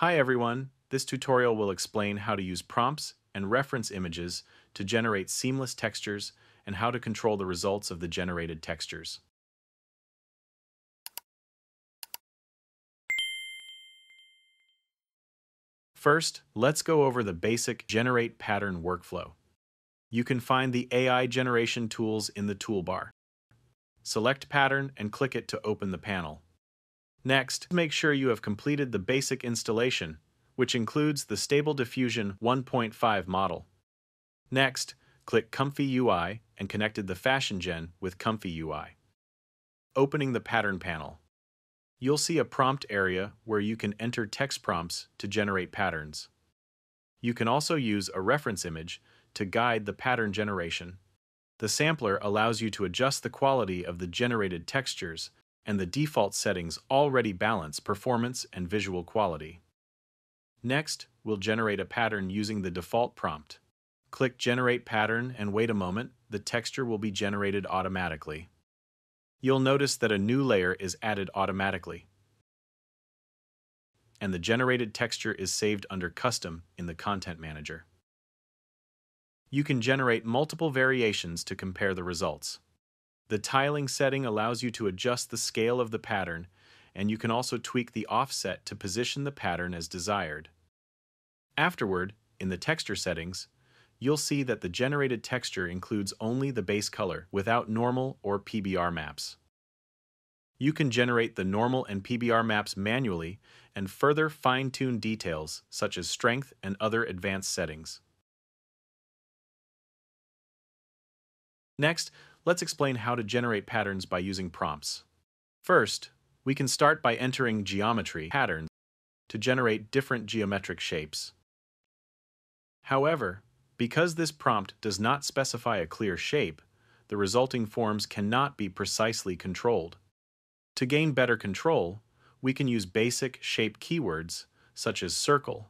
Hi everyone, this tutorial will explain how to use prompts and reference images to generate seamless textures and how to control the results of the generated textures. First, let's go over the basic Generate Pattern workflow. You can find the AI generation tools in the toolbar. Select Pattern and click it to open the panel. Next, make sure you have completed the basic installation, which includes the Stable Diffusion 1.5 model. Next, click ComfyUI and connected the FashionGen with ComfyUI. Opening the Pattern panel. You'll see a prompt area where you can enter text prompts to generate patterns. You can also use a reference image to guide the pattern generation. The sampler allows you to adjust the quality of the generated textures, and the default settings already balance performance and visual quality. Next, we'll generate a pattern using the default prompt. Click Generate Pattern and wait a moment, the texture will be generated automatically. You'll notice that a new layer is added automatically, and the generated texture is saved under Custom in the Content Manager. You can generate multiple variations to compare the results. The tiling setting allows you to adjust the scale of the pattern, and you can also tweak the offset to position the pattern as desired. Afterward, in the texture settings, you'll see that the generated texture includes only the base color without normal or PBR maps. You can generate the normal and PBR maps manually and further fine-tune details such as strength and other advanced settings. Next, let's explain how to generate patterns by using prompts. First, we can start by entering geometry patterns to generate different geometric shapes. However, because this prompt does not specify a clear shape, the resulting forms cannot be precisely controlled. To gain better control, we can use basic shape keywords, such as circle.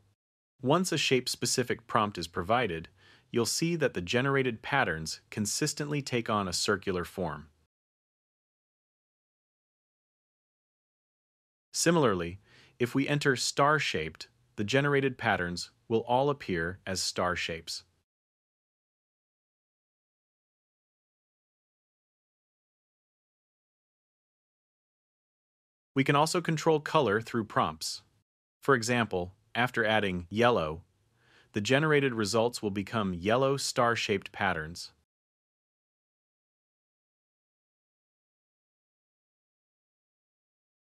Once a shape-specific prompt is provided, you'll see that the generated patterns consistently take on a circular form. Similarly, if we enter star-shaped, the generated patterns will all appear as star shapes. We can also control color through prompts. For example, after adding yellow the generated results will become yellow star-shaped patterns.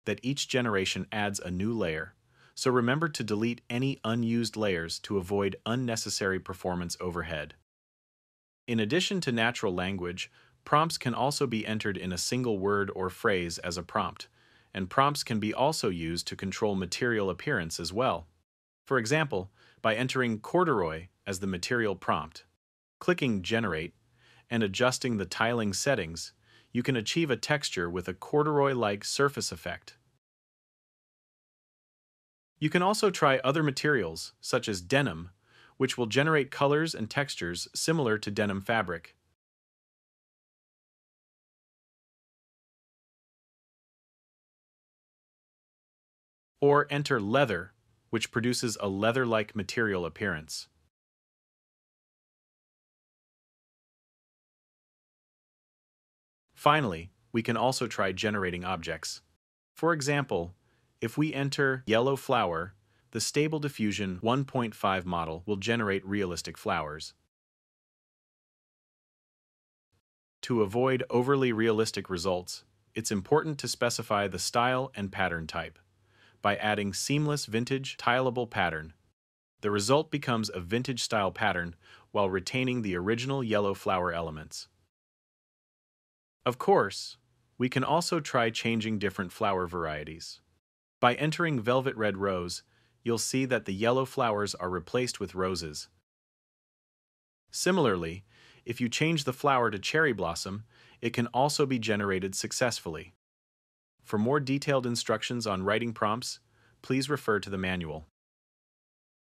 That each generation adds a new layer, so remember to delete any unused layers to avoid unnecessary performance overhead. In addition to natural language, prompts can also be entered in a single word or phrase as a prompt, and prompts can be also used to control material appearance as well. For example, by entering corduroy as the material prompt. Clicking Generate and adjusting the tiling settings, you can achieve a texture with a corduroy-like surface effect. You can also try other materials, such as denim, which will generate colors and textures similar to denim fabric. Or enter leather which produces a leather-like material appearance. Finally, we can also try generating objects. For example, if we enter yellow flower, the Stable Diffusion 1.5 model will generate realistic flowers. To avoid overly realistic results, it's important to specify the style and pattern type by adding seamless vintage tileable pattern. The result becomes a vintage style pattern while retaining the original yellow flower elements. Of course, we can also try changing different flower varieties. By entering Velvet Red Rose, you'll see that the yellow flowers are replaced with roses. Similarly, if you change the flower to cherry blossom, it can also be generated successfully. For more detailed instructions on writing prompts, please refer to the manual.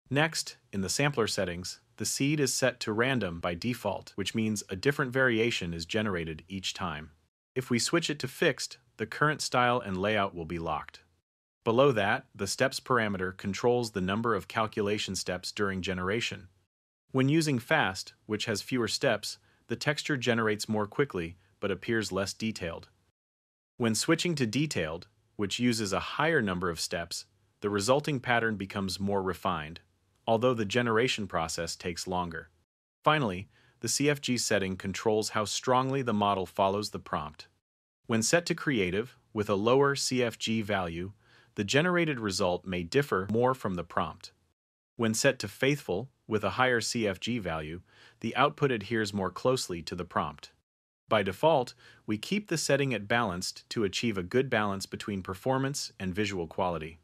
Next, in the sampler settings, the seed is set to random by default, which means a different variation is generated each time. If we switch it to fixed, the current style and layout will be locked. Below that, the steps parameter controls the number of calculation steps during generation. When using fast, which has fewer steps, the texture generates more quickly but appears less detailed. When switching to detailed, which uses a higher number of steps, the resulting pattern becomes more refined, although the generation process takes longer. Finally, the CFG setting controls how strongly the model follows the prompt. When set to creative, with a lower CFG value, the generated result may differ more from the prompt. When set to faithful, with a higher CFG value, the output adheres more closely to the prompt. By default, we keep the setting at balanced to achieve a good balance between performance and visual quality.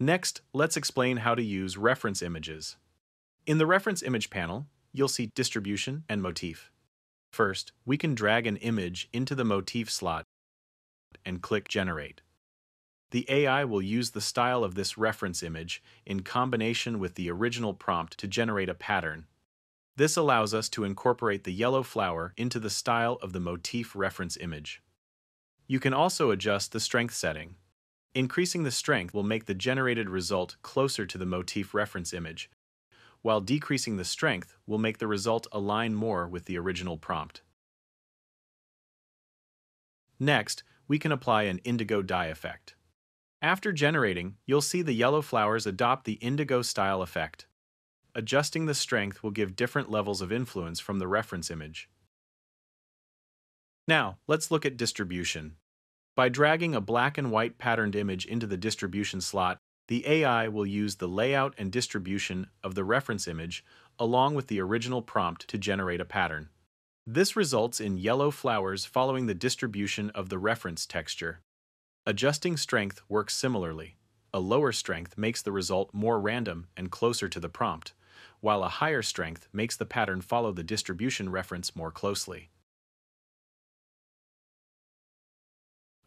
Next, let's explain how to use reference images. In the reference image panel, you'll see distribution and motif. First, we can drag an image into the motif slot and click Generate. The AI will use the style of this reference image in combination with the original prompt to generate a pattern. This allows us to incorporate the yellow flower into the style of the motif reference image. You can also adjust the strength setting. Increasing the strength will make the generated result closer to the motif reference image, while decreasing the strength will make the result align more with the original prompt. Next, we can apply an indigo dye effect. After generating, you'll see the yellow flowers adopt the indigo style effect. Adjusting the strength will give different levels of influence from the reference image. Now, let's look at distribution. By dragging a black and white patterned image into the distribution slot, the AI will use the layout and distribution of the reference image along with the original prompt to generate a pattern. This results in yellow flowers following the distribution of the reference texture. Adjusting strength works similarly. A lower strength makes the result more random and closer to the prompt, while a higher strength makes the pattern follow the distribution reference more closely.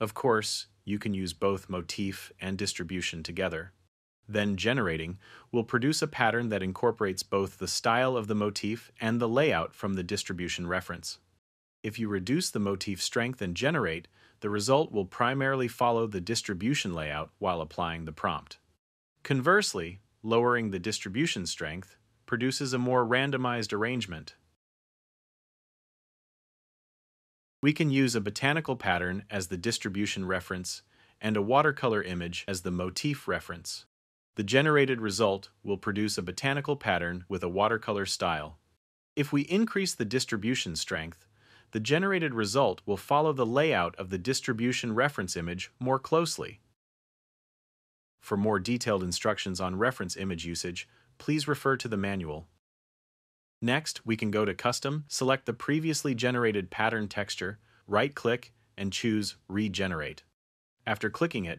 Of course, you can use both motif and distribution together. Then generating will produce a pattern that incorporates both the style of the motif and the layout from the distribution reference. If you reduce the motif strength and generate, the result will primarily follow the distribution layout while applying the prompt. Conversely, lowering the distribution strength produces a more randomized arrangement We can use a botanical pattern as the distribution reference and a watercolor image as the motif reference. The generated result will produce a botanical pattern with a watercolor style. If we increase the distribution strength, the generated result will follow the layout of the distribution reference image more closely. For more detailed instructions on reference image usage, please refer to the manual. Next, we can go to Custom, select the previously generated pattern texture, right-click, and choose Regenerate. After clicking it,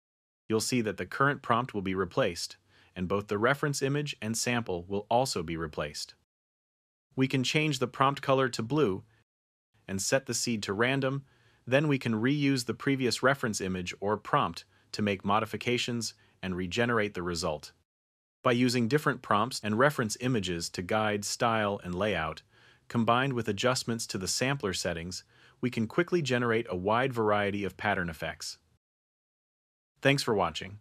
you'll see that the current prompt will be replaced, and both the reference image and sample will also be replaced. We can change the prompt color to blue and set the seed to random, then we can reuse the previous reference image or prompt to make modifications and regenerate the result. By using different prompts and reference images to guide style and layout, combined with adjustments to the sampler settings, we can quickly generate a wide variety of pattern effects. Thanks for watching.